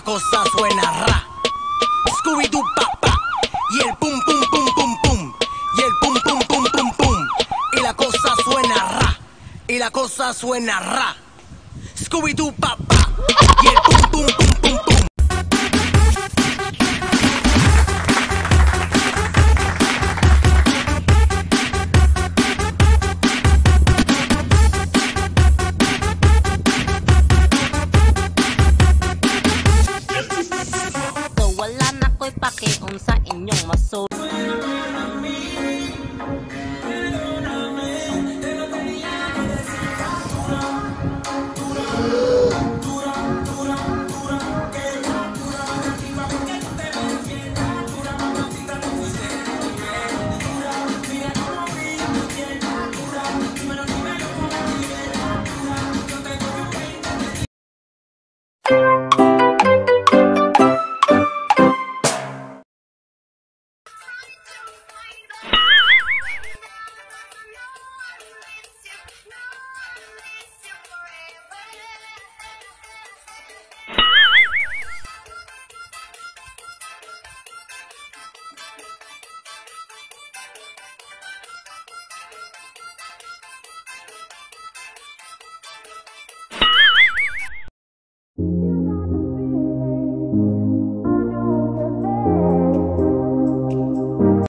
cosa suena ra. Scooby-Doo papá. Y el pum pum pum pum pum. Y el pum pum pum pum pum. Y la cosa suena ra. Y la cosa suena ra. Scooby-Doo papá. Y el kay unsa inyong masul